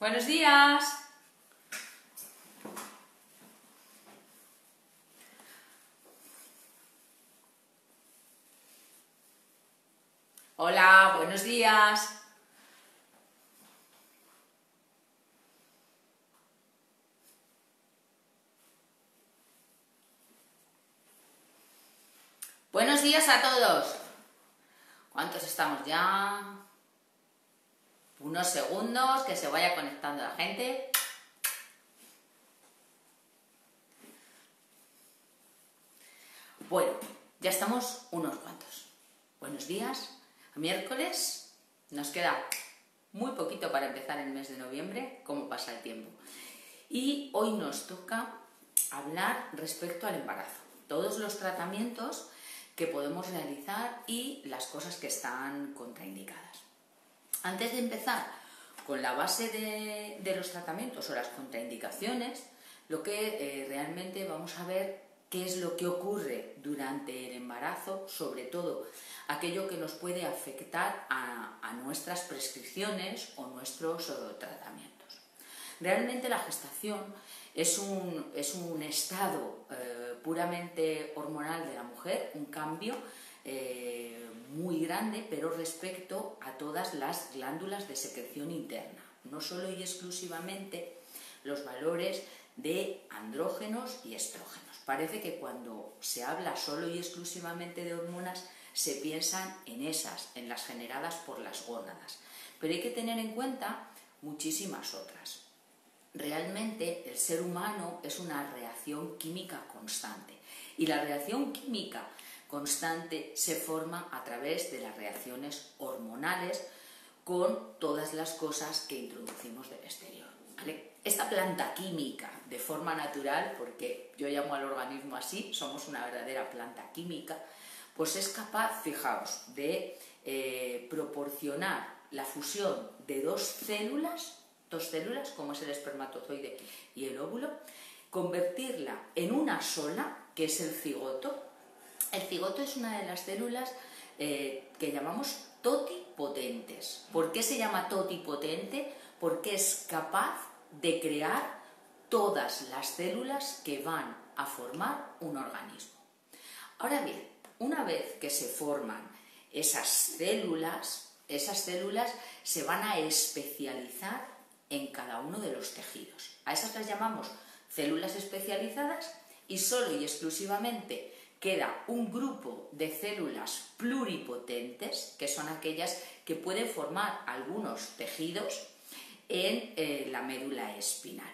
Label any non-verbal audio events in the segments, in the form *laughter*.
Buenos días. Hola, buenos días. Buenos días a todos. ¿Cuántos estamos ya? Unos segundos, que se vaya conectando la gente. Bueno, ya estamos unos cuantos. Buenos días. Miércoles nos queda muy poquito para empezar el mes de noviembre, cómo pasa el tiempo. Y hoy nos toca hablar respecto al embarazo. Todos los tratamientos que podemos realizar y las cosas que están contraindicadas. Antes de empezar con la base de, los tratamientos o las contraindicaciones, lo que eh, realmente vamos a ver qué es lo que ocurre durante el embarazo, sobre todo aquello que nos puede afectar a, nuestras prescripciones o nuestros tratamientos. Realmente la gestación es un, es un estado eh, puramente hormonal de la mujer, un cambio eh, muy grande, pero respecto a todas las glándulas de secreción interna, no solo y exclusivamente los valores de andrógenos y estrógenos. Parece que cuando se habla solo y exclusivamente de hormonas, se piensan en esas, en las generadas por las gónadas. Pero hay que tener en cuenta muchísimas otras. Realmente el ser humano es una reacción química constante y la reacción química constante se forma a través de las reacciones hormonales con todas las cosas que introducimos del exterior. Esta planta química de forma natural, porque yo llamo al organismo así, somos una verdadera planta química, pues es capaz, fijaos, de eh, proporcionar la fusión de dos células, dos células como es el espermatozoide y el óvulo, convertirla en una sola, que es el cigoto, el cigoto es una de las células eh, que llamamos totipotentes. ¿Por qué se llama totipotente? Porque es capaz de crear todas las células que van a formar un organismo. Ahora bien, una vez que se forman esas células, esas células se van a especializar en cada uno de los tejidos. A esas las llamamos células especializadas y solo y exclusivamente queda un grupo de células pluripotentes, que son aquellas que pueden formar algunos tejidos en eh, la médula espinal,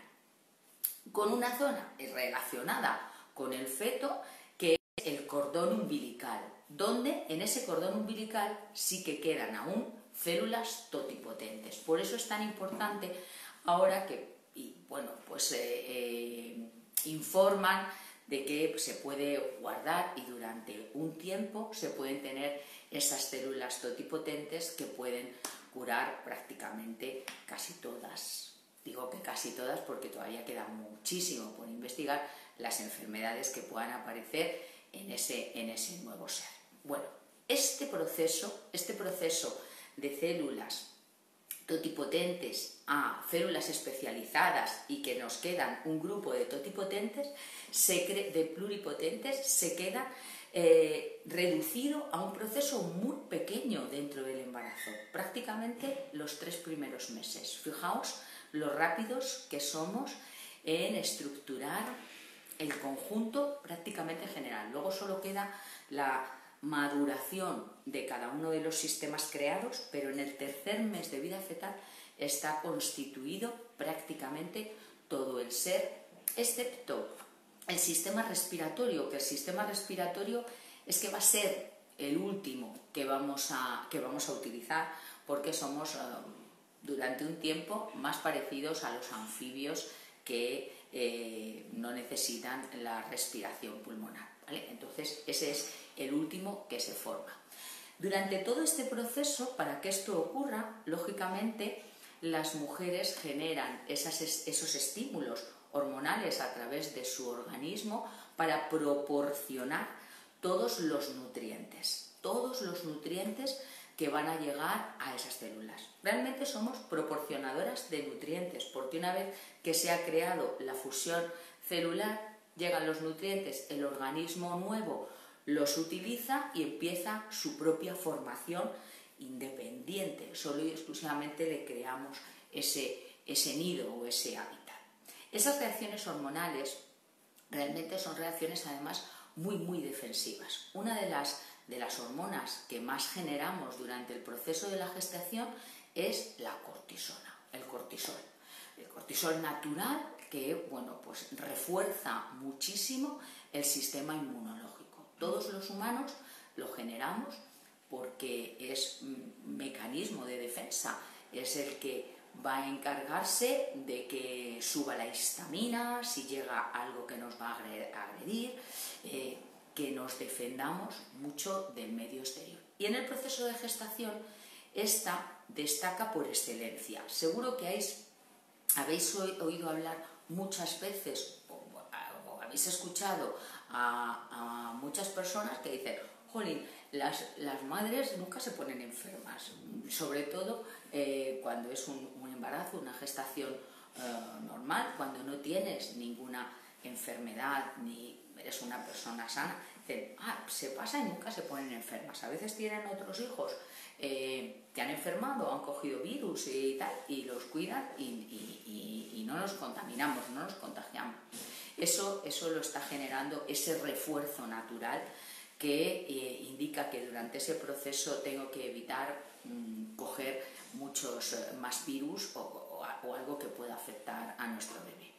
con una zona relacionada con el feto que es el cordón umbilical, donde en ese cordón umbilical sí que quedan aún células totipotentes. Por eso es tan importante ahora que, bueno, pues eh, eh, informan de que se puede guardar y durante un tiempo se pueden tener esas células totipotentes que pueden curar prácticamente casi todas. Digo que casi todas porque todavía queda muchísimo por investigar las enfermedades que puedan aparecer en ese, en ese nuevo ser. Bueno, este proceso, este proceso de células totipotentes a células especializadas y que nos quedan un grupo de totipotentes, de pluripotentes, se queda eh, reducido a un proceso muy pequeño dentro del embarazo, prácticamente los tres primeros meses. Fijaos lo rápidos que somos en estructurar el conjunto prácticamente general. Luego solo queda la maduración de cada uno de los sistemas creados, pero en el tercer mes de vida fetal está constituido prácticamente todo el ser, excepto el sistema respiratorio, que el sistema respiratorio es que va a ser el último que vamos a, que vamos a utilizar porque somos eh, durante un tiempo más parecidos a los anfibios que eh, no necesitan la respiración pulmonar. Entonces, ese es el último que se forma. Durante todo este proceso, para que esto ocurra, lógicamente las mujeres generan esos estímulos hormonales a través de su organismo para proporcionar todos los nutrientes, todos los nutrientes que van a llegar a esas células. Realmente somos proporcionadoras de nutrientes, porque una vez que se ha creado la fusión celular, llegan los nutrientes, el organismo nuevo los utiliza y empieza su propia formación independiente. Solo y exclusivamente le creamos ese, ese nido o ese hábitat. Esas reacciones hormonales realmente son reacciones además muy, muy defensivas. Una de las, de las hormonas que más generamos durante el proceso de la gestación es la cortisona, el cortisol. El cortisol natural que, bueno, pues refuerza muchísimo el sistema inmunológico. Todos los humanos lo generamos porque es un mecanismo de defensa, es el que va a encargarse de que suba la histamina, si llega algo que nos va a agredir, eh, que nos defendamos mucho del medio exterior. Y en el proceso de gestación, esta destaca por excelencia. Seguro que habéis, oído hablar muchas veces o, habéis escuchado a, muchas personas que dicen, jolín, las, las, madres nunca se ponen enfermas, sobre todo eh, cuando es un, embarazo, una gestación eh, normal, cuando no tienes ninguna enfermedad ni eres una persona sana, ah, se pasa y nunca se ponen enfermas. A veces tienen otros hijos eh, que han enfermado, han cogido virus y tal, y los cuidan y, no nos contaminamos, no nos contagiamos. Eso, eso lo está generando ese refuerzo natural que eh, indica que durante ese proceso tengo que evitar mm, coger muchos eh, más virus o, algo que pueda afectar a nuestro bebé.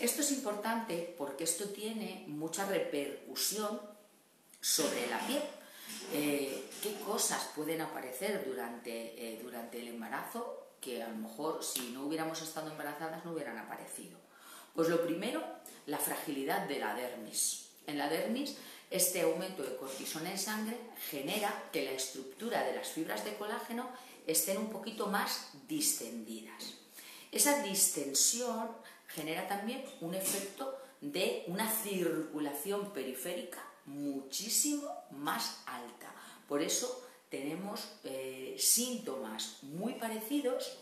Esto es importante porque esto tiene mucha repercusión sobre la piel. Eh, ¿Qué cosas pueden aparecer durante, durante el embarazo que a lo mejor si no hubiéramos estado embarazadas no hubieran aparecido? Pues lo primero, la fragilidad de la dermis. En la dermis este aumento de cortisona en sangre genera que la estructura de las fibras de colágeno estén un poquito más distendidas. Esa distensión genera también un efecto de una circulación periférica muchísimo más alta. Por eso tenemos eh, síntomas muy parecidos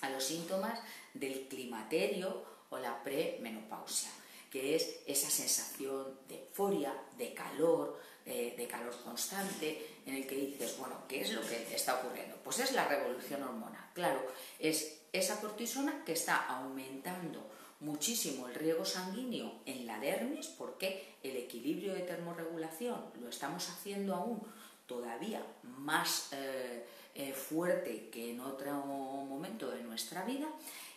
a los síntomas del climaterio o la premenopausia que es esa sensación de euforia, de calor, de, calor constante, en el que dices, bueno, ¿qué es lo que está ocurriendo? Pues es la revolución hormonal. Claro, es esa cortisona que está aumentando muchísimo el riego sanguíneo en la dermis porque el equilibrio de termorregulación lo estamos haciendo aún todavía más eh, eh, fuerte que en otro momento de nuestra vida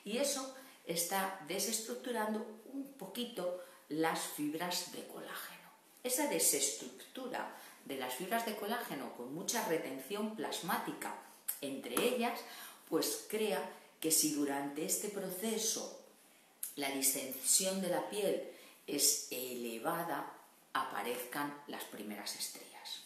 y eso está desestructurando un poquito las fibras de colágeno. Esa desestructura de las fibras de colágeno con mucha retención plasmática entre ellas, pues crea que si durante este proceso la distensión de la piel es elevada, aparezcan las primeras estrellas.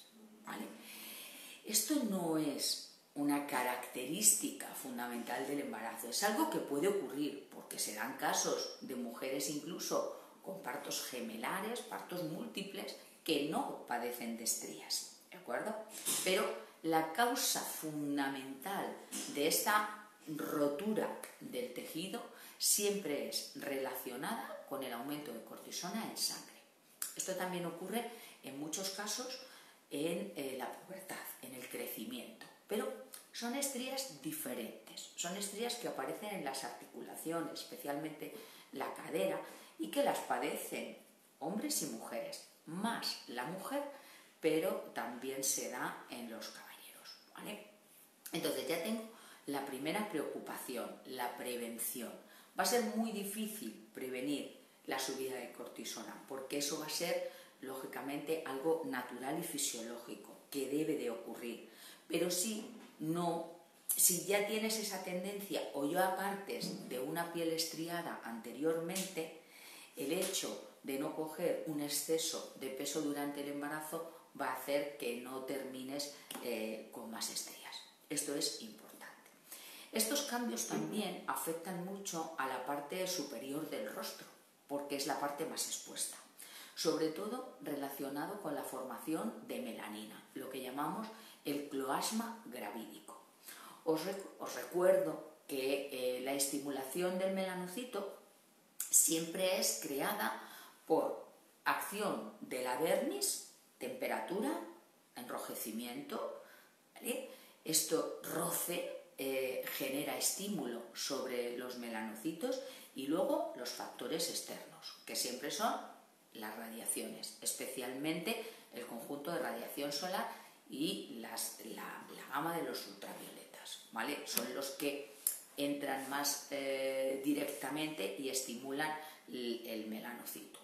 Esto no es una característica fundamental del embarazo. Es algo que puede ocurrir, porque se dan casos de mujeres incluso con partos gemelares, partos múltiples, que no padecen de estrías, ¿de acuerdo? Pero la causa fundamental de esta rotura del tejido siempre es relacionada con el aumento de cortisona en sangre. Esto también ocurre en muchos casos en eh, la pubertad, en el crecimiento. Pero son estrías diferentes, son estrías que aparecen en las articulaciones, especialmente la cadera, y que las padecen hombres y mujeres, más la mujer, pero también se da en los caballeros. ¿vale? Entonces ya tengo la primera preocupación, la prevención. Va a ser muy difícil prevenir la subida de cortisona, porque eso va a ser lógicamente algo natural y fisiológico que debe de ocurrir pero si no, si ya tienes esa tendencia o ya partes de una piel estriada anteriormente, el hecho de no coger un exceso de peso durante el embarazo va a hacer que no termines eh, con más estrías. Esto es importante. Estos cambios también afectan mucho a la parte superior del rostro, porque es la parte más expuesta, sobre todo relacionado con la formación de melanina, lo que llamamos el cloasma gravídico. Os, recuerdo que eh, la estimulación del melanocito siempre es creada por acción de la dermis, temperatura, enrojecimiento, esto roce eh, genera estímulo sobre los melanocitos y luego los factores externos, que siempre son las radiaciones, especialmente el conjunto de radiación solar y la, gama de los ultravioletas, ¿vale? Son los que entran más eh, directamente y estimulan el melanocito.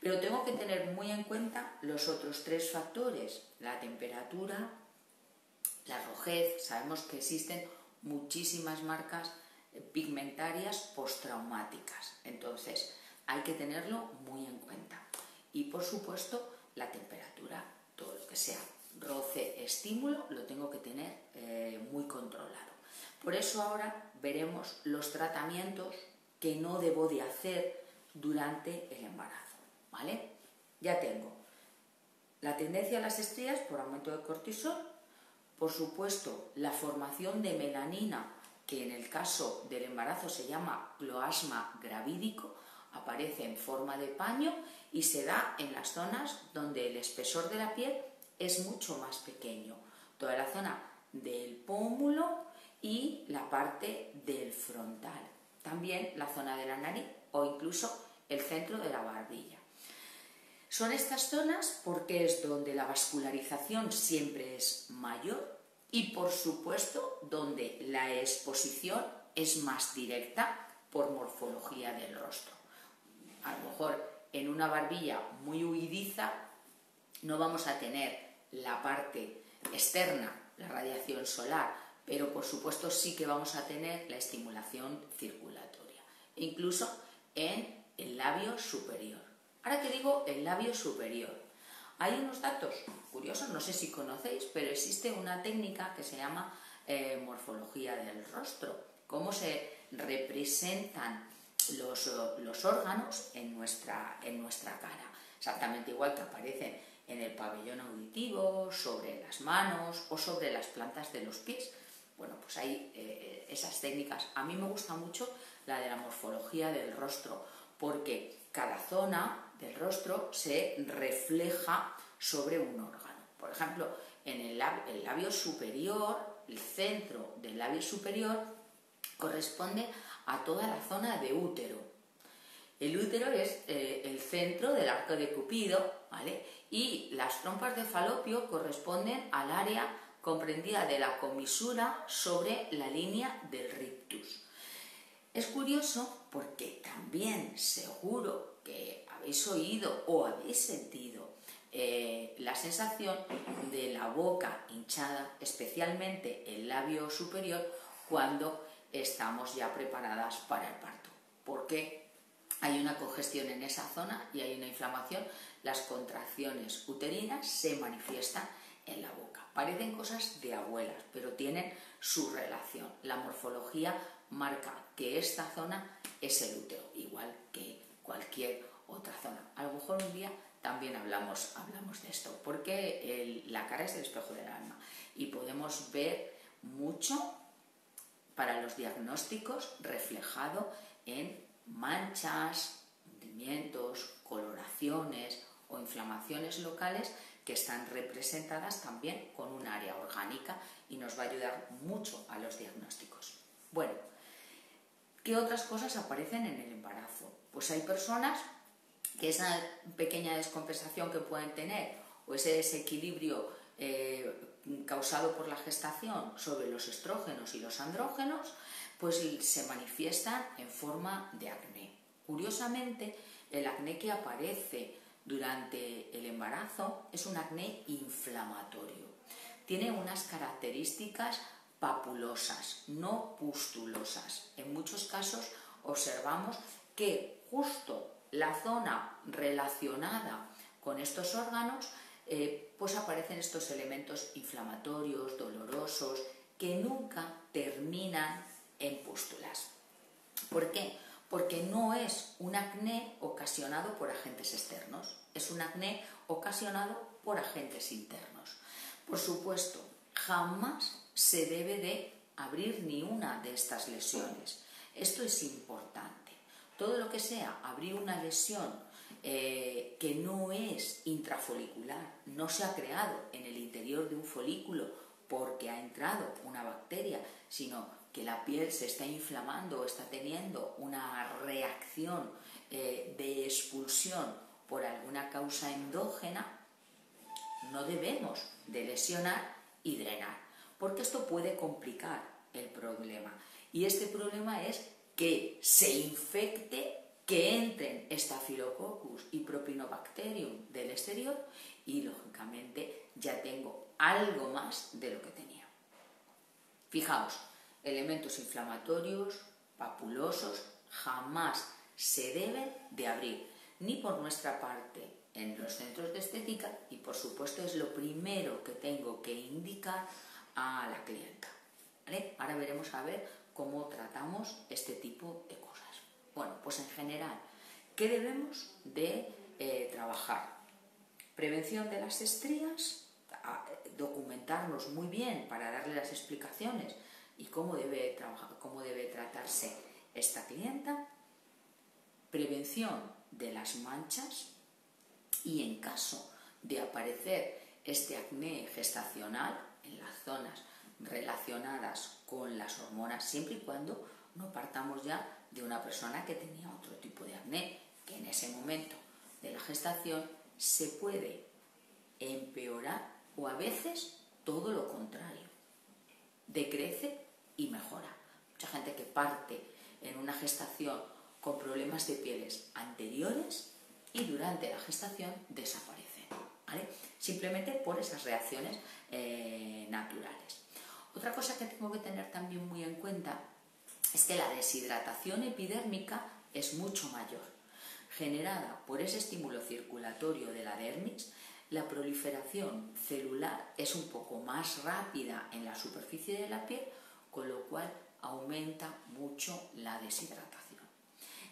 Pero tengo que tener muy en cuenta los otros tres factores, la temperatura, la rojez, sabemos que existen muchísimas marcas eh, pigmentarias postraumáticas, entonces hay que tenerlo muy en cuenta. Y por supuesto la temperatura, todo lo que sea roce, estímulo, lo tengo que tener eh, muy controlado. Por eso ahora veremos los tratamientos que no debo de hacer durante el embarazo, ¿vale? Ya tengo la tendencia a las estrías por aumento de cortisol, por supuesto, la formación de melanina, que en el caso del embarazo se llama cloasma gravídico, aparece en forma de paño y se da en las zonas donde el espesor de la piel es mucho más pequeño. Toda la zona del pómulo y la parte del frontal. También la zona de la nariz o incluso el centro de la barbilla. Son estas zonas porque es donde la vascularización siempre es mayor y por supuesto donde la exposición es más directa por morfología del rostro. A lo mejor en una barbilla muy huidiza no vamos a tener la parte externa, la radiación solar, pero por supuesto sí que vamos a tener la estimulación circulatoria, incluso en el labio superior. Ahora que digo el labio superior, hay unos datos curiosos, no sé si conocéis, pero existe una técnica que se llama eh, morfología del rostro, cómo se representan los, los órganos en nuestra, en nuestra cara, exactamente igual que aparecen en el pabellón auditivo, sobre las manos o sobre las plantas de los pies. Bueno, pues hay eh, esas técnicas. A mí me gusta mucho la de la morfología del rostro, porque cada zona del rostro se refleja sobre un órgano. Por ejemplo, en el labio, superior, el centro del labio superior corresponde a toda la zona de útero. El útero es eh, el centro del arco de Cupido, ¿vale? Y las trompas de falopio corresponden al área comprendida de la comisura sobre la línea del rictus. Es curioso porque también seguro que habéis oído o habéis sentido eh, la sensación de la boca hinchada, especialmente el labio superior, cuando estamos ya preparadas para el parto. Porque hay una congestión en esa zona y hay una inflamación, las contracciones uterinas se manifiestan en la boca. Parecen cosas de abuelas, pero tienen su relación. La morfología marca que esta zona es el útero, igual que cualquier otra zona. A lo mejor un día también hablamos, hablamos de esto, porque la cara es el espejo del alma y podemos ver mucho para los diagnósticos reflejado en manchas, hundimientos, coloraciones o inflamaciones locales que están representadas también con un área orgánica y nos va a ayudar mucho a los diagnósticos. Bueno, ¿qué otras cosas aparecen en el embarazo? Pues hay personas que esa pequeña descompensación que pueden tener o ese desequilibrio eh, causado por la gestación sobre los estrógenos y los andrógenos, pues se manifiestan en forma de acné. Curiosamente, el acné que aparece durante el embarazo es un acné inflamatorio. Tiene unas características papulosas, no pustulosas. En muchos casos observamos que justo la zona relacionada con estos órganos, eh, pues aparecen estos elementos inflamatorios, dolorosos, que nunca terminan en pústulas. ¿Por qué? Porque no es un acné ocasionado por agentes externos, es un acné ocasionado por agentes internos. Por supuesto, jamás se debe de abrir ni una de estas lesiones. Esto es importante. Todo lo que sea abrir una lesión eh, que no es intrafolicular, no se ha creado en el interior de un folículo porque ha entrado una bacteria, sino que la piel se está inflamando o está teniendo una reacción eh, de expulsión por alguna causa endógena, no debemos de lesionar y drenar, porque esto puede complicar el problema. Y este problema es que se infecte, que entren Staphylococcus y Propinobacterium del exterior y lógicamente ya tengo algo más de lo que tenía. Fijaos, elementos inflamatorios, papulosos, jamás se deben de abrir, ni por nuestra parte en los centros de estética y por supuesto es lo primero que tengo que indicar a la clienta. Ahora veremos a ver cómo tratamos este tipo de cosas. Bueno, pues en general, ¿qué debemos de eh, trabajar? Prevención de las estrías, documentarnos muy bien para darle las explicaciones y cómo debe, trabajar, cómo debe tratarse esta clienta, prevención de las manchas y en caso de aparecer este acné gestacional en las zonas relacionadas con las hormonas, siempre y cuando no partamos ya de una persona que tenía otro tipo de acné, que en ese momento de la gestación se puede empeorar o a veces todo lo contrario, decrece y mejora. Mucha gente que parte en una gestación con problemas de pieles anteriores y durante la gestación desaparecen, Simplemente por esas reacciones eh, naturales. Otra cosa que tengo que tener también muy en cuenta es que la deshidratación epidérmica es mucho mayor. Generada por ese estímulo circulatorio de la dermis, la proliferación celular es un poco más rápida en la superficie de la piel, con lo cual aumenta mucho la deshidratación.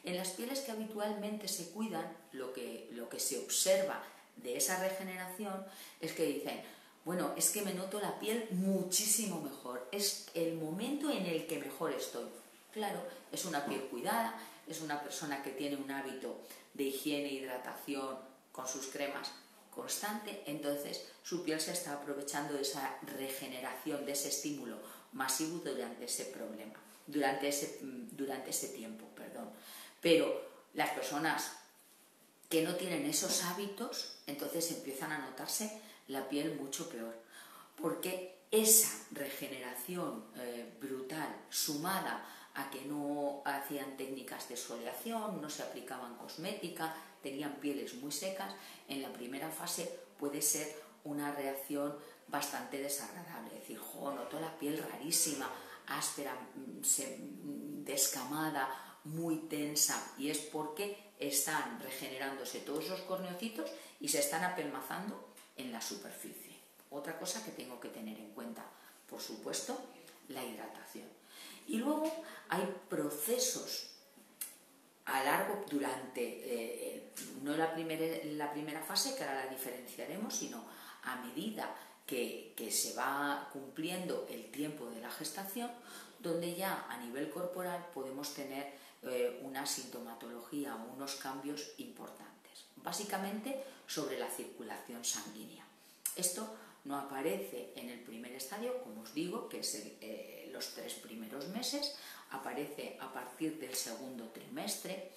En las pieles que habitualmente se cuidan, lo que, lo que se observa de esa regeneración es que dicen, bueno, es que me noto la piel muchísimo mejor, es el momento en el que mejor estoy. Claro, es una piel cuidada, es una persona que tiene un hábito de higiene hidratación con sus cremas constante, entonces su piel se está aprovechando de esa regeneración, de ese estímulo masivo durante ese problema, durante ese, mm, durante ese tiempo, perdón. Pero las personas que no tienen esos hábitos, entonces empiezan a notarse la piel mucho peor, porque esa regeneración eh, brutal sumada a que no hacían técnicas de soleación, no se aplicaban cosmética, tenían pieles muy secas, en la primera fase puede ser una reacción bastante desagradable, es decir, jo, noto la piel rarísima, áspera, mm, mm, descamada, muy tensa, y es porque están regenerándose todos esos corneocitos y se están apelmazando en la superficie. Otra cosa que tengo que tener en cuenta, por supuesto, la hidratación. Y luego hay procesos a largo durante, eh, no la primera, la primera fase, que ahora la diferenciaremos, sino a medida que, se va cumpliendo el tiempo de la gestación, donde ya a nivel corporal podemos tener eh, una sintomatología unos cambios importantes. Básicamente sobre la circulación sanguínea. Esto no aparece en el primer estadio, como os digo, que es eh, los tres primeros meses, aparece a partir del segundo trimestre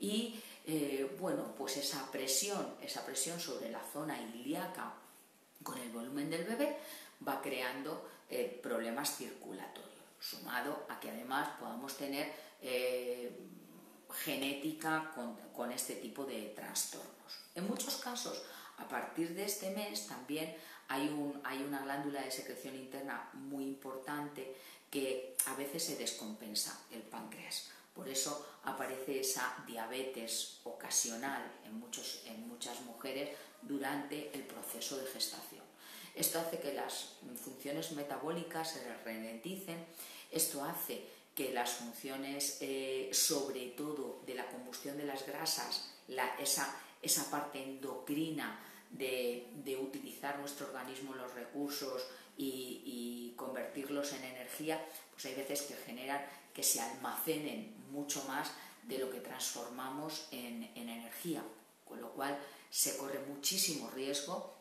y eh, bueno, pues esa presión, esa presión sobre la zona ilíaca con el volumen del bebé va creando eh, problemas circulatorios, sumado a que además podamos tener genética con este tipo de trastornos. En muchos casos a partir de este mes también hay, una glándula de secreción interna muy importante que a veces se descompensa el páncreas. Por eso aparece esa diabetes ocasional en, muchas mujeres durante el proceso de gestación. Esto hace que las funciones metabólicas se ralenticen, esto hace que las funciones, eh, sobre todo de la combustión de las grasas, esa parte endocrina, de, utilizar nuestro organismo los recursos y, convertirlos en energía, pues hay veces que generan que se almacenen mucho más de lo que transformamos en, en energía, con lo cual se corre muchísimo riesgo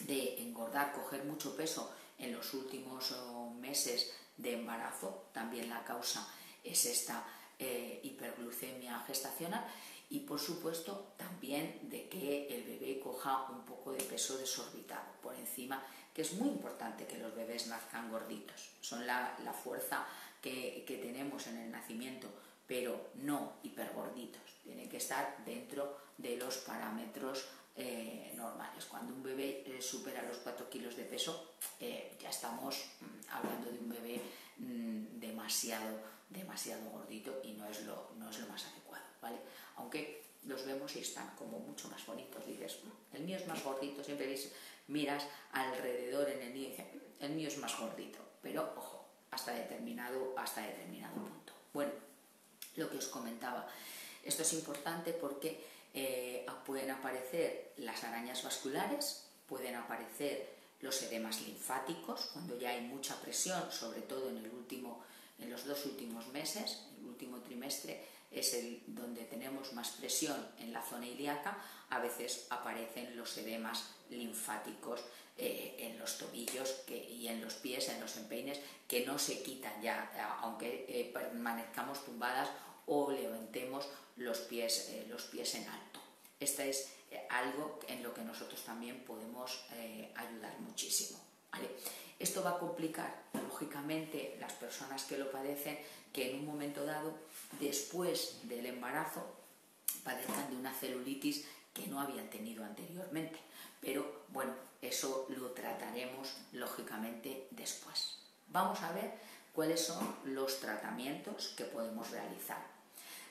de engordar, coger mucho peso en los últimos oh, meses de embarazo, también la causa es esta eh, hiperglucemia gestacional y por supuesto también de que el bebé coja un poco de peso desorbitado por encima, que es muy importante que los bebés nazcan gorditos, son la, fuerza que, tenemos en el nacimiento, pero no hipergorditos, tienen que estar dentro de los parámetros eh, normales. Cuando un bebé eh, supera los 4 kilos de peso, ya estamos mm, hablando de un bebé mm, demasiado demasiado gordito y no es lo, no es lo más adecuado, ¿vale? Aunque los vemos y están como mucho más bonitos, dices, el mío es más gordito, siempre ves, miras alrededor en el niño y dices, el mío es más gordito, pero ojo, hasta determinado, hasta determinado punto. Bueno, lo que os comentaba, esto es importante porque eh, pueden aparecer las arañas vasculares, pueden aparecer los edemas linfáticos, cuando ya hay mucha presión, sobre todo en el último en los dos últimos meses, el último trimestre es el donde tenemos más presión en la zona ilíaca, a veces aparecen los edemas linfáticos eh, en los tobillos y en los pies, en los empeines, que no se quitan ya, aunque eh, permanezcamos tumbadas o levantemos los pies, eh, los pies en alto. Esto es algo en lo que nosotros también podemos ayudar muchísimo. Esto va a complicar, lógicamente, las personas que lo padecen, que en un momento dado, después del embarazo, padezcan de una celulitis que no habían tenido anteriormente. Pero bueno, eso lo trataremos lógicamente después. Vamos a ver cuáles son los tratamientos que podemos realizar.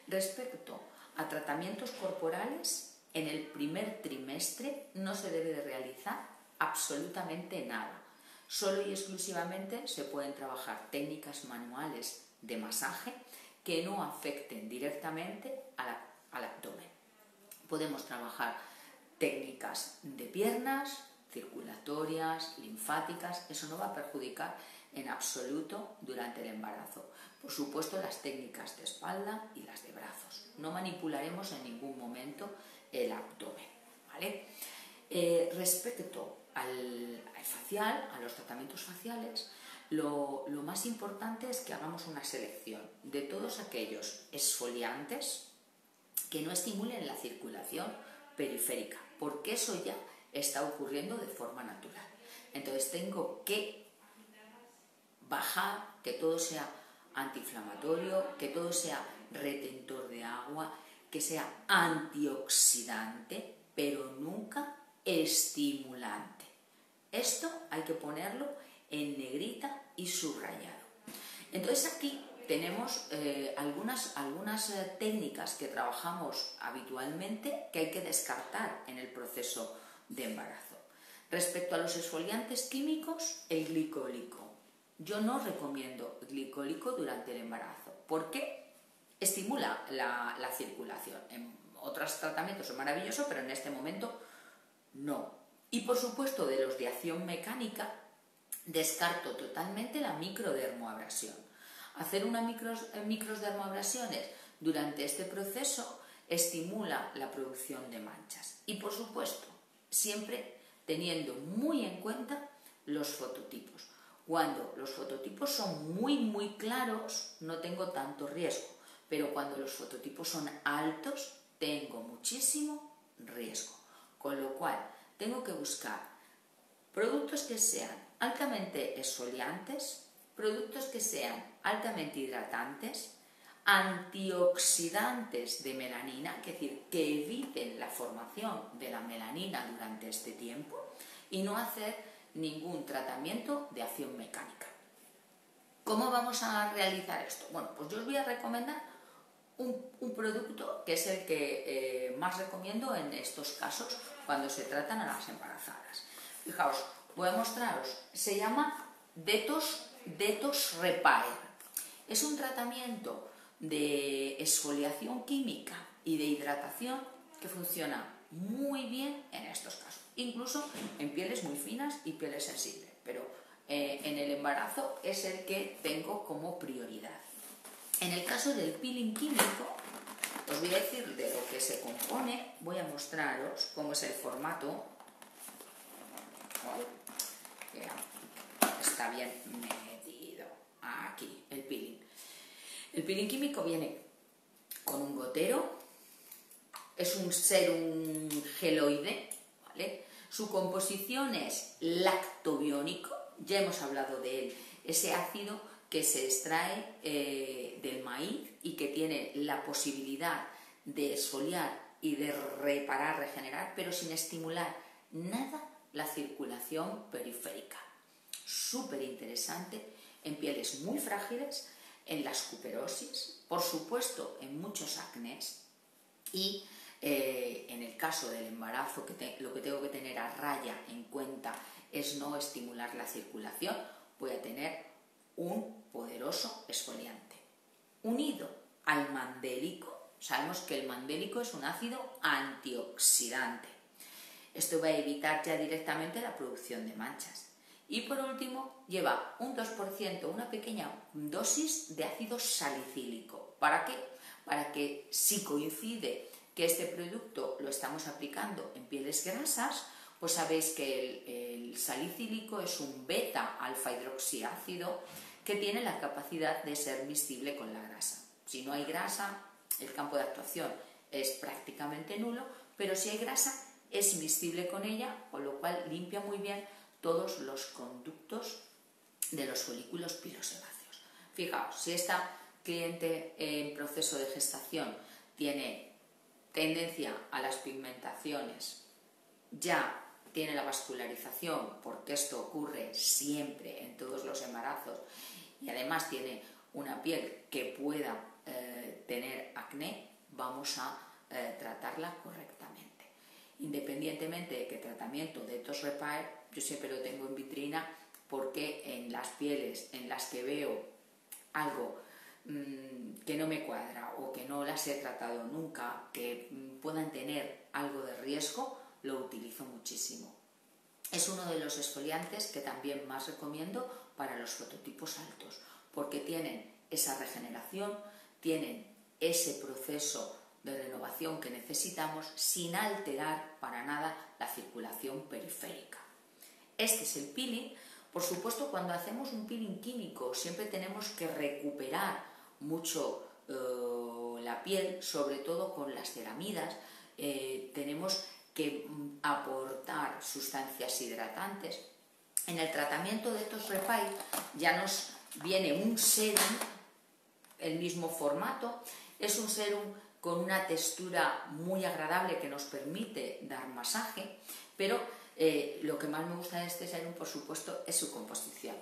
Respecto a tratamientos corporales, en el primer trimestre no se debe de realizar absolutamente nada. Solo y exclusivamente se pueden trabajar técnicas manuales de masaje que no afecten directamente al abdomen. Podemos trabajar técnicas de piernas, circulatorias, linfáticas, eso no va a perjudicar en absoluto durante el embarazo. Por supuesto, las técnicas de espalda y las de brazos. No manipularemos en ningún momento el abdomen. ¿vale? Eh, respecto al, facial, a los tratamientos faciales, lo, más importante es que hagamos una selección de todos aquellos esfoliantes que no estimulen la circulación periférica, porque eso ya está ocurriendo de forma natural. Entonces tengo que bajar, que todo sea antiinflamatorio, que todo sea retentor de agua, que sea antioxidante, pero nunca estimulante. Esto hay que ponerlo en negrita y subrayado. Entonces aquí tenemos eh, algunas, algunas eh, técnicas que trabajamos habitualmente que hay que descartar en el proceso de embarazo. Respecto a los esfoliantes químicos, el glicólico. Yo no recomiendo glicólico durante el embarazo porque estimula la, la circulación. En otros tratamientos son maravillosos, pero en este momento no. Y por supuesto, de los de acción mecánica, descarto totalmente la microdermoabrasión. Hacer una micros, eh, microdermoabrasiones durante este proceso estimula la producción de manchas. Y por supuesto, siempre teniendo muy en cuenta los fototipos. Cuando los fototipos son muy, muy claros, no tengo tanto riesgo, pero cuando los fototipos son altos, tengo muchísimo riesgo. Con lo cual, tengo que buscar productos que sean altamente exfoliantes, productos que sean altamente hidratantes, antioxidantes de melanina, es decir, que eviten la formación de la melanina durante este tiempo y no hacer ningún tratamiento de acción mecánica. ¿Cómo vamos a realizar esto? Bueno, pues yo os voy a recomendar un, producto que es el que eh, más recomiendo en estos casos cuando se tratan a las embarazadas. Fijaos, voy a mostraros, se llama Detos, Detos Repair. Es un tratamiento de exfoliación química y de hidratación que funciona muy bien en estos casos, incluso en pieles muy finas y pieles sensibles, pero eh, en el embarazo es el que tengo como prioridad. En el caso del peeling químico, os voy a decir de lo que se compone, voy a mostraros cómo es el formato. Está bien medido. Aquí, el peeling. El peeling químico viene con un gotero, es un serum geloide, ¿vale? Su composición es lactobiónico, ya hemos hablado de él, ese ácido que se extrae eh, del maíz y que tiene la posibilidad de esfoliar y de reparar, regenerar, pero sin estimular nada la circulación periférica. Súper interesante en pieles muy frágiles, en la cuperosis, por supuesto en muchos acnés y eh, en el caso del embarazo lo que tengo que tener a raya en cuenta es no estimular la circulación, voy a tener un poderoso exfoliante. Unido al mandélico, sabemos que el mandélico es un ácido antioxidante. Esto va a evitar ya directamente la producción de manchas. Y por último, lleva un 2%, una pequeña dosis de ácido salicílico. ¿Para qué? Para que si coincide que este producto lo estamos aplicando en pieles grasas, pues sabéis que el, salicílico es un beta-alfa hidroxiácido que tiene la capacidad de ser miscible con la grasa. Si no hay grasa, el campo de actuación es prácticamente nulo, pero si hay grasa, es miscible con ella, con lo cual limpia muy bien todos los conductos de los folículos pilosebáceos. Fijaos, si esta cliente en proceso de gestación tiene tendencia a las pigmentaciones, ya tiene la vascularización, porque esto ocurre siempre en todos los embarazos, y además tiene una piel que pueda eh, tener acné, vamos a eh, tratarla correctamente. Independientemente de que tratamiento de tos repair, yo siempre lo tengo en vitrina porque en las pieles en las que veo algo mm, que no me cuadra o que no las he tratado nunca, que mm, puedan tener algo de riesgo, lo utilizo muchísimo. Es uno de los exfoliantes que también más recomiendo para los fototipos altos, porque tienen esa regeneración, tienen ese proceso de renovación que necesitamos sin alterar para nada la circulación periférica. Este es el peeling. Por supuesto, cuando hacemos un peeling químico siempre tenemos que recuperar mucho eh, la piel, sobre todo con las ceramidas. Eh, tenemos que mm, aportar sustancias hidratantes. En el tratamiento de estos repai ya nos viene un serum, el mismo formato, es un serum con una textura muy agradable que nos permite dar masaje, pero eh, lo que más me gusta de este serum, por supuesto, es su composición.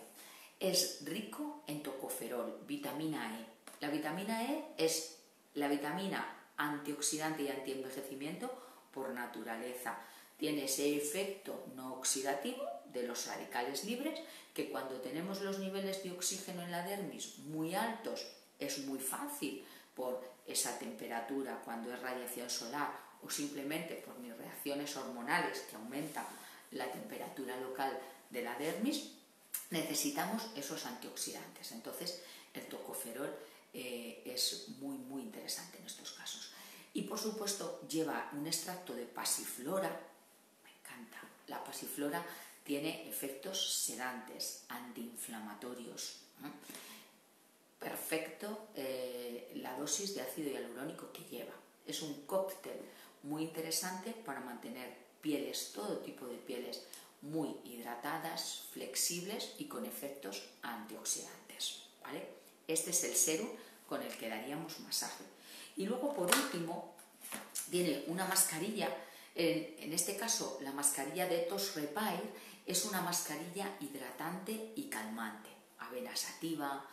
Es rico en tocoferol, vitamina E. La vitamina E es la vitamina antioxidante y antienvejecimiento por naturaleza. Tiene ese efecto no oxidativo de los radicales libres que cuando tenemos los niveles de oxígeno en la dermis muy altos es muy fácil por esa temperatura cuando es radiación solar o simplemente por mis reacciones hormonales que aumentan la temperatura local de la dermis, necesitamos esos antioxidantes. Entonces, el tocoferol eh, es muy, muy interesante en estos casos. Y por supuesto lleva un extracto de pasiflora, me encanta, la pasiflora tiene efectos sedantes, antiinflamatorios. Perfecto eh, la dosis de ácido hialurónico que lleva. Es un cóctel muy interesante para mantener pieles, todo tipo de pieles, muy hidratadas, flexibles y con efectos antioxidantes. ¿vale? Este es el serum con el que daríamos masaje. Y luego, por último, tiene una mascarilla, en, este caso la mascarilla de Tos Repair es una mascarilla hidratante y calmante. Avena sativa,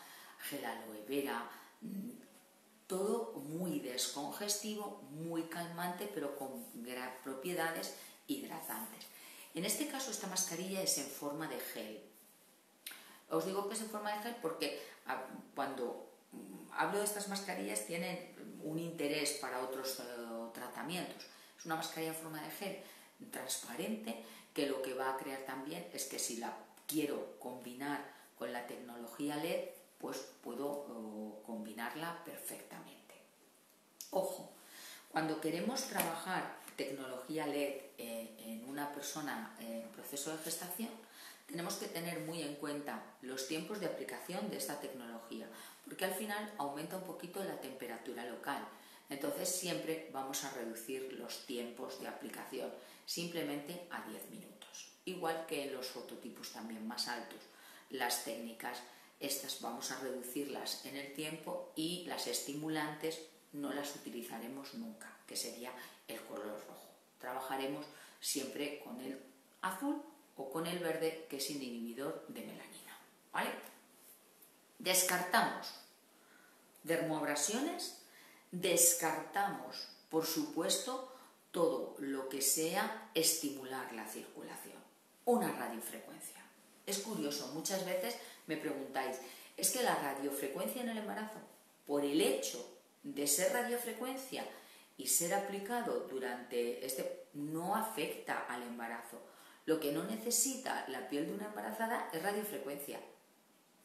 gel aloe vera, mm, todo muy descongestivo, muy calmante, pero con propiedades hidratantes. En este caso esta mascarilla es en forma de gel. Os digo que es en forma de gel porque cuando hablo de estas mascarillas tienen un interés para otros eh, tratamientos. Es una mascarilla en forma de gel transparente que lo que va a crear también es que si la quiero combinar con la tecnología LED, pues puedo combinarla perfectamente. Ojo, cuando queremos trabajar tecnología LED eh, en una persona en proceso de gestación, tenemos que tener muy en cuenta los tiempos de aplicación de esta tecnología, porque al final aumenta un poquito la temperatura local. Entonces siempre vamos a reducir los tiempos de aplicación simplemente a 10 minutos. Igual que en los fototipos también más altos. Las técnicas, estas vamos a reducirlas en el tiempo y las estimulantes no las utilizaremos nunca, que sería el color rojo. Trabajaremos siempre con el azul o con el verde, que es inhibidor de melanina. ¿Vale? Descartamos dermoabrasiones, descartamos, por supuesto, todo lo que sea estimular la circulación. Una radiofrecuencia. Es curioso, muchas veces me preguntáis, ¿es que la radiofrecuencia en el embarazo, por el hecho de ser radiofrecuencia y ser aplicado durante este, no afecta al embarazo? Lo que no necesita la piel de una embarazada es radiofrecuencia,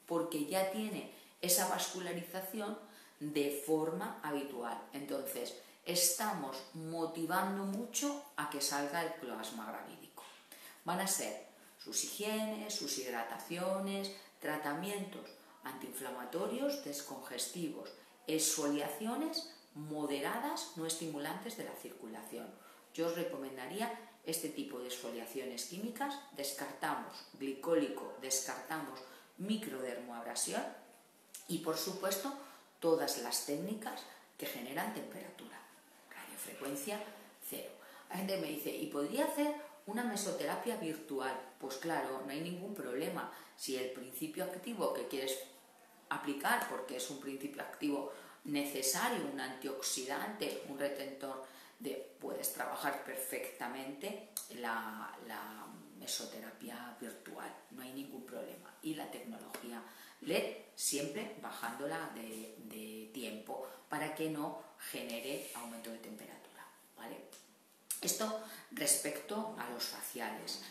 porque ya tiene esa vascularización de forma habitual. Entonces, estamos motivando mucho a que salga el plasma gravídico. Van a ser sus higienes, sus hidrataciones, tratamientos antiinflamatorios, descongestivos, exfoliaciones moderadas, no estimulantes de la circulación. Yo os recomendaría este tipo de exfoliaciones químicas, descartamos glicólico, descartamos microdermoabrasión y por supuesto todas las técnicas que generan temperatura. Radiofrecuencia cero. La gente me dice, ¿y podría hacer una mesoterapia virtual? Pues claro, no hay ningún problema. Si el principio activo que quieres aplicar, porque es un principio activo necesario, un antioxidante, un retentor puedes trabajar perfectamente la, mesoterapia virtual, no hay ningún problema. Y la tecnología LED siempre bajándola de, tiempo para que no genere aumento de temperatura. ¿vale? Esto respecto a los faciales.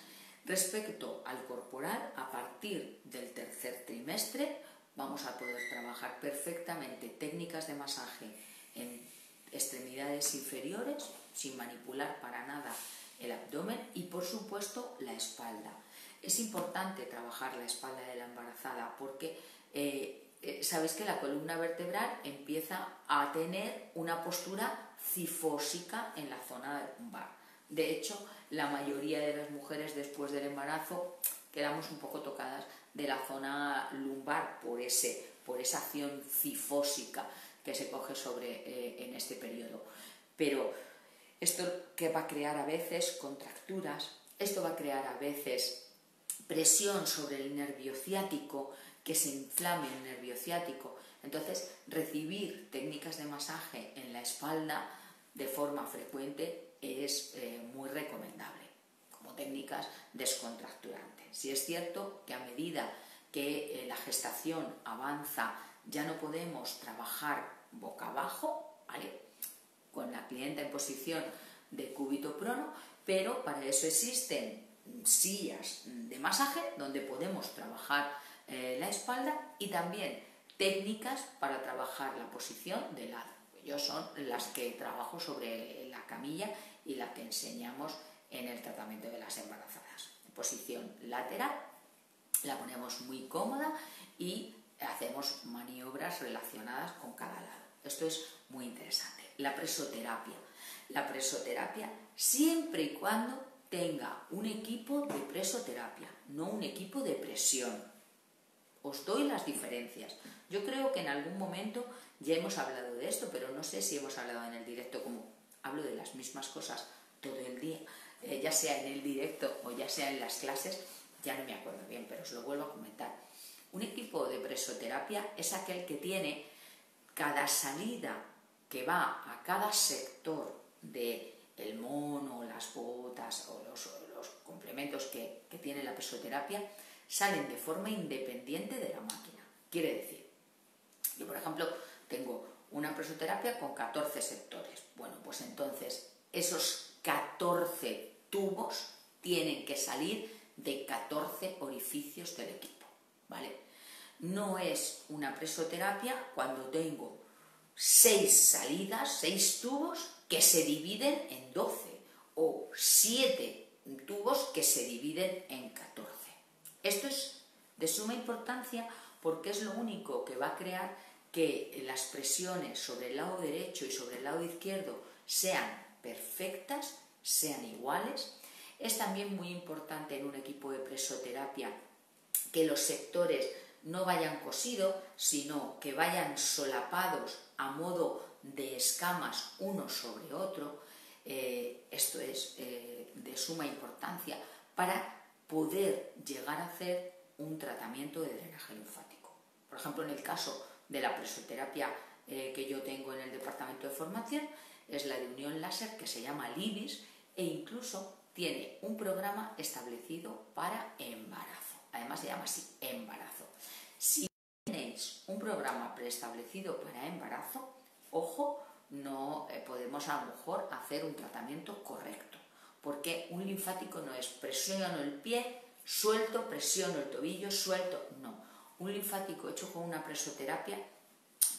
Respecto al corporal, a partir del tercer trimestre vamos a poder trabajar perfectamente técnicas de masaje en extremidades inferiores, sin manipular para nada el abdomen y por supuesto la espalda. Es importante trabajar la espalda de la embarazada porque eh, eh, sabéis que la columna vertebral empieza a tener una postura cifósica en la zona del lumbar. De hecho, la mayoría de las mujeres después del embarazo quedamos un poco tocadas de la zona lumbar por, ese, por esa acción cifósica que se coge sobre eh, en este periodo. Pero esto que va a crear a veces contracturas, esto va a crear a veces presión sobre el nervio ciático, que se inflame el nervio ciático. Entonces, recibir técnicas de masaje en la espalda de forma frecuente es eh, muy recomendable como técnicas descontracturantes. Si es cierto que a medida que eh, la gestación avanza ya no podemos trabajar boca abajo, ¿vale? Con la clienta en posición de cúbito prono, pero para eso existen sillas de masaje donde podemos trabajar eh, la espalda y también técnicas para trabajar la posición de lado. Yo son las que trabajo sobre la camilla y las que enseñamos en el tratamiento de las embarazadas. Posición lateral, la ponemos muy cómoda y hacemos maniobras relacionadas con cada lado. Esto es muy interesante. La presoterapia. La presoterapia siempre y cuando tenga un equipo de presoterapia, no un equipo de presión. Os doy las diferencias. Yo creo que en algún momento ya hemos hablado de esto, pero no sé si hemos hablado en el directo como hablo de las mismas cosas todo el día, eh, ya sea en el directo o ya sea en las clases, ya no me acuerdo bien, pero os lo vuelvo a comentar. Un equipo de presoterapia es aquel que tiene cada salida que va a cada sector de el mono, las botas o los, complementos que, tiene la presoterapia salen de forma independiente de la máquina. Quiere decir, yo por ejemplo tengo una presoterapia con 14 sectores. Bueno, pues entonces esos 14 tubos tienen que salir de 14 orificios del equipo, ¿vale? No es una presoterapia cuando tengo 6 salidas, 6 tubos que se dividen en 12 o 7 tubos que se dividen en 14. Esto es de suma importancia porque es lo único que va a crear que las presiones sobre el lado derecho y sobre el lado izquierdo sean perfectas, sean iguales. Es también muy importante en un equipo de presoterapia que los sectores no vayan cosidos, sino que vayan solapados a modo de escamas uno sobre otro. Eh, esto es eh, de suma importancia para poder llegar a hacer un tratamiento de drenaje linfático. Por ejemplo, en el caso de la presoterapia eh, que yo tengo en el departamento de formación, es la de unión láser que se llama LIBIS e incluso tiene un programa establecido para embarazo. Además se llama así, embarazo. Si tenéis un programa preestablecido para embarazo, ojo, no eh, podemos a lo mejor hacer un tratamiento correcto, porque un linfático no es presiono el pie, suelto, presiono el tobillo, suelto, no. Un linfático hecho con una presoterapia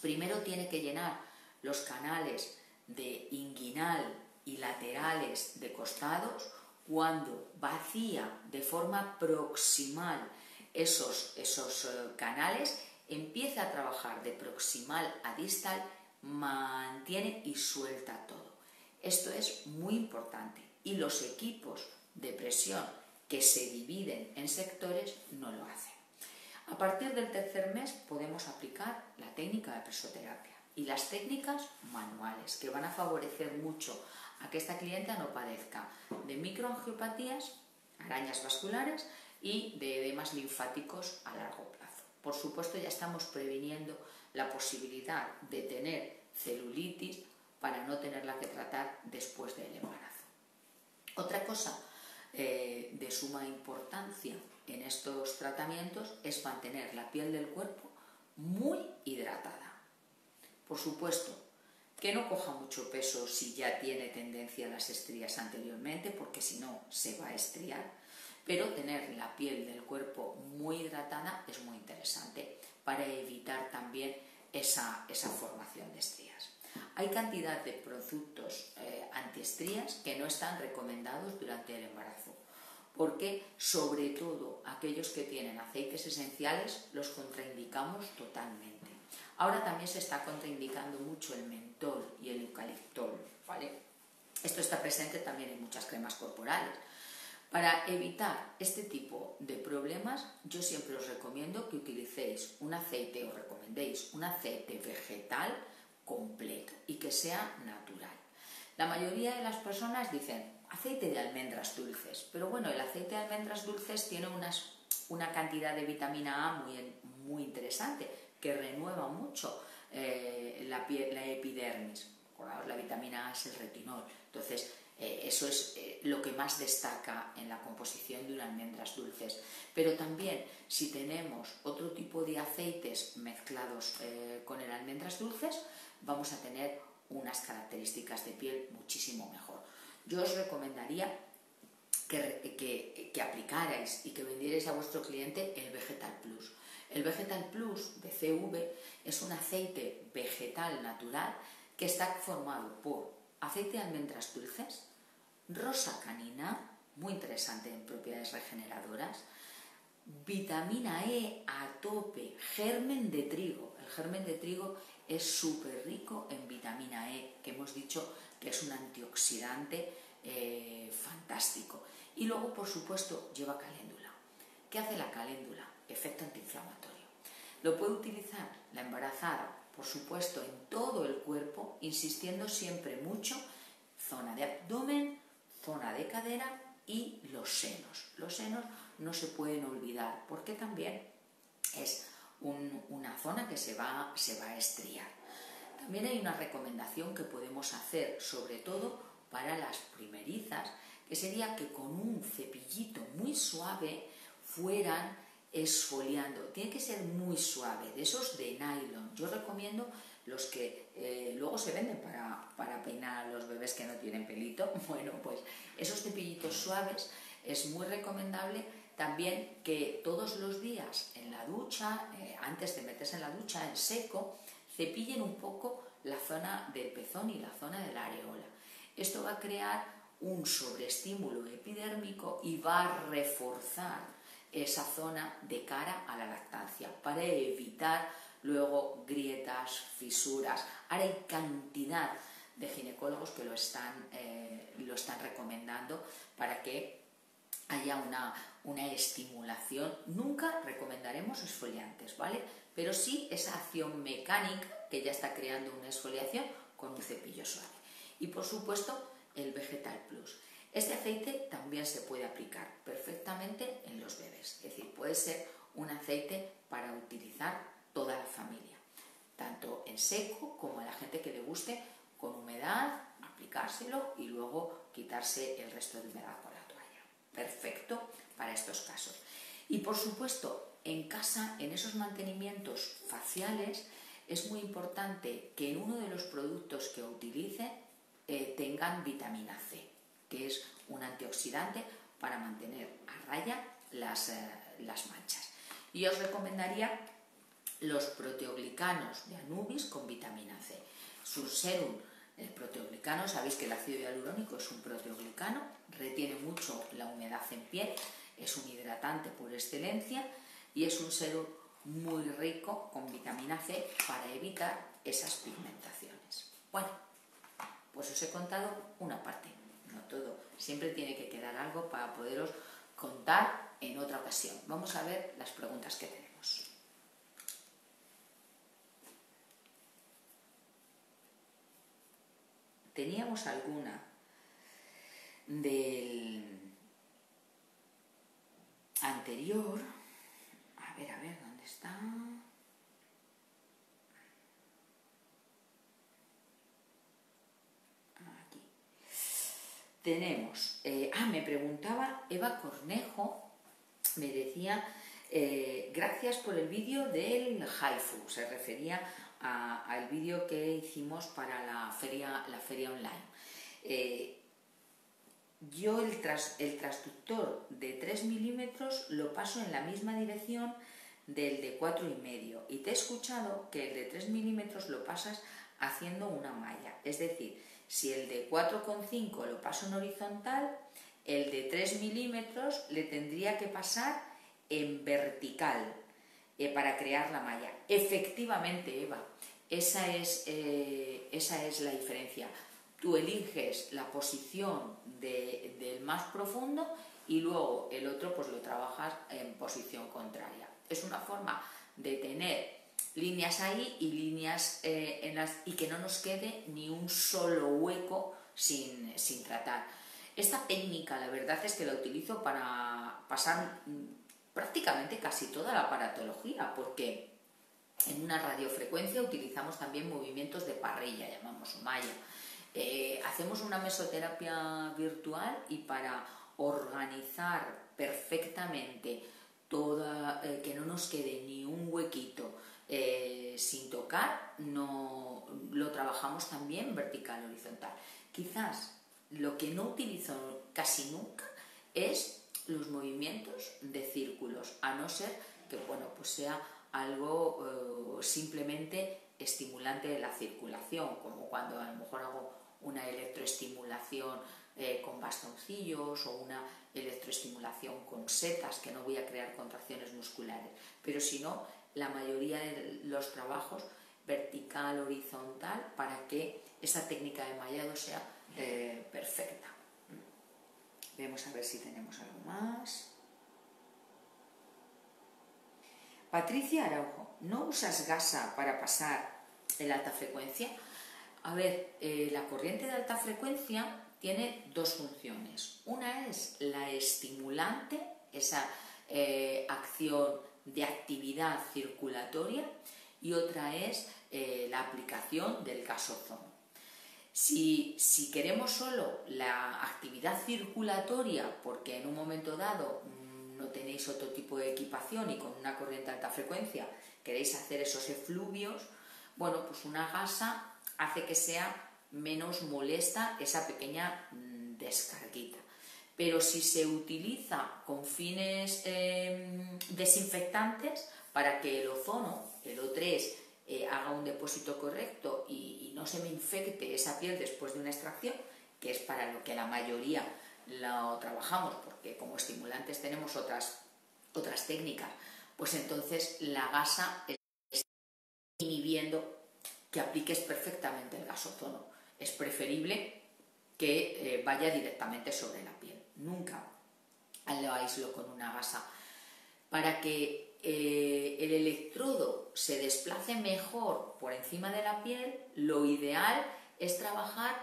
primero tiene que llenar los canales de inguinal y laterales de costados, cuando vacía de forma proximal esos, esos eh, canales, empieza a trabajar de proximal a distal, mantiene y suelta todo. Esto es muy importante y los equipos de presión que se dividen en sectores no lo hacen. A partir del tercer mes podemos aplicar la técnica de presoterapia y las técnicas manuales que van a favorecer mucho a que esta clienta no padezca de microangiopatías, arañas vasculares y de edemas linfáticos a largo plazo. Por supuesto ya estamos previniendo la posibilidad de tener celulitis para no tenerla que tratar después del embarazo. Otra cosa eh, de suma importancia en estos tratamientos es mantener la piel del cuerpo muy hidratada. Por supuesto, que no coja mucho peso si ya tiene tendencia a las estrías anteriormente, porque si no se va a estriar, pero tener la piel del cuerpo muy hidratada es muy interesante para evitar también esa, formación de estrías. Hay cantidad de productos eh, antiestrías que no están recomendados durante el embarazo, porque sobre todo aquellos que tienen aceites esenciales los contraindicamos totalmente. Ahora también se está contraindicando mucho el mentol y el eucaliptol, ¿vale? Esto está presente también en muchas cremas corporales. Para evitar este tipo de problemas, yo siempre os recomiendo que utilicéis un aceite, o recomendéis un aceite vegetal completo y que sea natural. La mayoría de las personas dicen aceite de almendras dulces, pero bueno, el aceite de almendras dulces tiene una cantidad de vitamina A muy, muy interesante, que renueva mucho eh, la, la, epidermis. La vitamina A es el retinol. Entonces, eh, eso es eh, lo que más destaca en la composición de unas almendras dulces. Pero también, si tenemos otro tipo de aceites mezclados con el almendras dulces, vamos a tener unas características de piel muchísimo mejor. Yo os recomendaría que, que, que aplicarais y que vendierais a vuestro cliente el Vegetal Plus. El Vegetal Plus de CV es un aceite vegetal natural que está formado por aceite de almendras dulces, rosa canina, muy interesante en propiedades regeneradoras, vitamina E a tope, germen de trigo. El germen de trigo es súper rico en vitamina E, que hemos dicho que es un antioxidante eh, fantástico. Y luego, por supuesto, lleva caléndula. ¿Qué hace la caléndula? efecto antiinflamatorio. Lo puede utilizar la embarazada, por supuesto, en todo el cuerpo, insistiendo siempre mucho, zona de abdomen, zona de cadera y los senos. Los senos no se pueden olvidar porque también es una zona que se va, se va a estriar. También hay una recomendación que podemos hacer, sobre todo para las primerizas, que sería que con un cepillito muy suave fueran esfoliando. Tiene que ser muy suave, de esos de nylon. Yo recomiendo los que eh, luego se venden para, para, peinar a los bebés que no tienen pelito. *laughs* Bueno, pues esos cepillitos suaves es muy recomendable también que todos los días en la ducha, eh, antes de meterse en la ducha en seco, cepillen un poco la zona del pezón y la zona de la areola. Esto va a crear un sobreestímulo epidérmico y va a reforzar esa zona de cara a la lactancia para evitar luego grietas, fisuras. Ahora hay cantidad de ginecólogos que lo están, eh, lo están recomendando para que haya una, una estimulación. Nunca recomendaremos esfoliantes, ¿vale? Pero sí esa acción mecánica que ya está creando una esfoliación con un cepillo suave. Y por supuesto, el Vegetal Plus. Este aceite también se puede aplicar perfectamente en los bebés, es decir, puede ser un aceite para utilizar toda la familia, tanto en seco como a la gente que le guste con humedad, aplicárselo y luego quitarse el resto de humedad con la toalla. Perfecto para estos casos. Y por supuesto, en casa, en esos mantenimientos faciales, es muy importante que en uno de los productos que utilice eh, tengan vitamina C, que es un antioxidante para mantener a raya las, eh, las manchas. Y os recomendaría los proteoglicanos de Anubis con vitamina C. Su serum el proteoglicano, sabéis que el ácido hialurónico es un proteoglicano, retiene mucho la humedad en piel, es un hidratante por excelencia y es un serum muy rico con vitamina C para evitar esas pigmentaciones. Bueno, pues os he contado una parte, no todo. Siempre tiene que quedar algo para poderos contar en otra ocasión. Vamos a ver las preguntas que tenemos. Teníamos alguna del anterior. A ver, a ver, ¿dónde está? Aquí. Tenemos, eh, ah, me preguntaba Eva Cornejo, me decía, eh, gracias por el vídeo del Haifu, se refería al vídeo que hicimos para la feria, la feria online. Eh, yo el, el transductor de 3 milímetros lo paso en la misma dirección del de 4,5 y te he escuchado que el de 3 milímetros lo pasas haciendo una malla. Es decir, si el de 4,5 lo paso en horizontal, el de 3 milímetros le tendría que pasar en vertical eh, para crear la malla. Efectivamente, Eva, esa es, eh, esa es la diferencia. Tú eliges la posición del más profundo y luego el otro pues lo trabajas en posición contraria. Es una forma de tener líneas ahí y líneas eh, en las, y que no nos quede ni un solo hueco sin, sin tratar. Esta técnica la verdad es que la utilizo para pasar prácticamente casi toda la aparatología, porque en una radiofrecuencia utilizamos también movimientos de parrilla, llamamos malla. Eh, hacemos una mesoterapia virtual y para organizar perfectamente toda, eh, que no nos quede ni un huequito eh, sin tocar, no, lo trabajamos también vertical horizontal. Quizás lo que no utilizo casi nunca es los movimientos de círculos, a no ser que bueno, pues sea algo eh, simplemente estimulante de la circulación, como cuando a lo mejor hago una electroestimulación eh, con bastoncillos o una electroestimulación con setas, que no voy a crear contracciones musculares. Pero si no, la mayoría de los trabajos vertical, horizontal, para que esa técnica de mallado sea eh, perfecta. Vamos a ver si tenemos algo más. Patricia Araujo, ¿no usas gasa para pasar el alta frecuencia? A ver, eh, la corriente de alta frecuencia tiene dos funciones. Una es la estimulante, esa eh, acción de actividad circulatoria, y otra es eh, la aplicación del gasozón. Si, queremos solo la actividad circulatoria, porque en un momento dado mm, no tenéis otro tipo de equipación y con una corriente alta frecuencia queréis hacer esos efluvios, bueno, pues una gasa hace que sea menos molesta esa pequeña mm, descarguita. Pero si se utiliza con fines em, desinfectantes para que el ozono, el O3, eh, haga un depósito correcto y, no se me infecte esa piel después de una extracción, que es para lo que la mayoría lo trabajamos, porque como estimulantes tenemos otras, otras técnicas, pues entonces la gasa está inhibiendo que apliques perfectamente el gas ozono. Es preferible que eh, vaya directamente sobre la. Nunca lo aíslo con una gasa. Para que eh, el electrodo se desplace mejor por encima de la piel, lo ideal es trabajar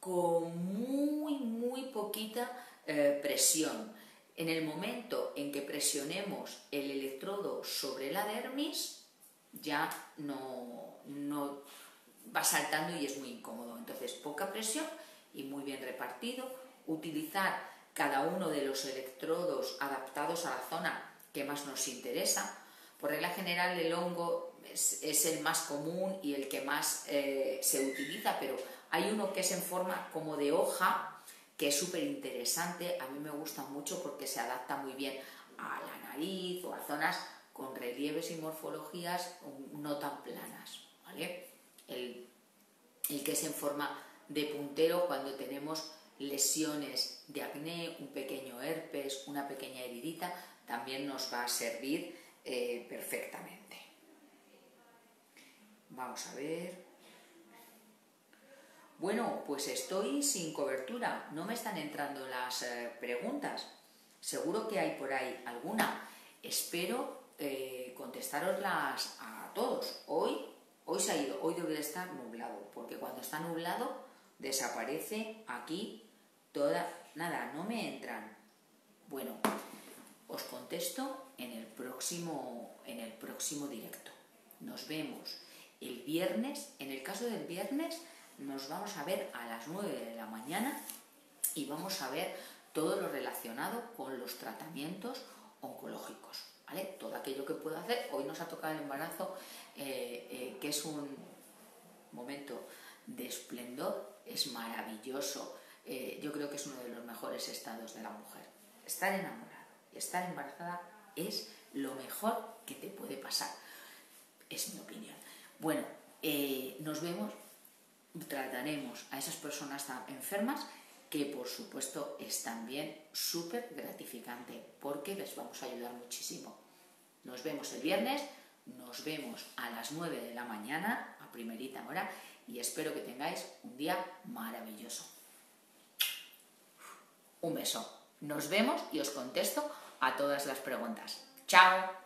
con muy, muy poquita eh, presión. En el momento en que presionemos el electrodo sobre la dermis, ya no, no va saltando y es muy incómodo. Entonces, poca presión y muy bien repartido. Utilizar cada uno de los electrodos adaptados a la zona que más nos interesa. Por regla general, el hongo es, el más común y el que más eh, se utiliza, pero hay uno que es en forma como de hoja, que es súper interesante. A mí me gusta mucho porque se adapta muy bien a la nariz o a zonas con relieves y morfologías no tan planas. El, el que es en forma de puntero cuando tenemos lesiones de acné, un pequeño herpes, una pequeña heridita, también nos va a servir eh, perfectamente. Vamos a ver. Bueno, pues estoy sin cobertura, no me están entrando las eh, preguntas. Seguro que hay por ahí alguna. Espero eh, contestaroslas a todos. Hoy, hoy se ha ido, hoy debe de estar nublado, porque cuando está nublado desaparece aquí toda... Nada, no me entran. Bueno, os contesto en el próximo, en el próximo directo. Nos vemos el viernes. En el caso del viernes nos vamos a ver a las 9 de la mañana y vamos a ver todo lo relacionado con los tratamientos oncológicos. ¿vale? Todo aquello que puedo hacer. Hoy nos ha tocado el embarazo, eh, eh, que es un momento de esplendor, es maravilloso. Eh, yo creo que es uno de los mejores estados de la mujer. Estar enamorada y estar embarazada es lo mejor que te puede pasar. Es mi opinión. Bueno, eh, nos vemos, trataremos a esas personas tan enfermas que por supuesto es también súper gratificante porque les vamos a ayudar muchísimo. Nos vemos el viernes, nos vemos a las 9 de la mañana, a primerita hora, y espero que tengáis un día maravilloso. Un beso. Nos vemos y os contesto a todas las preguntas. ¡Chao!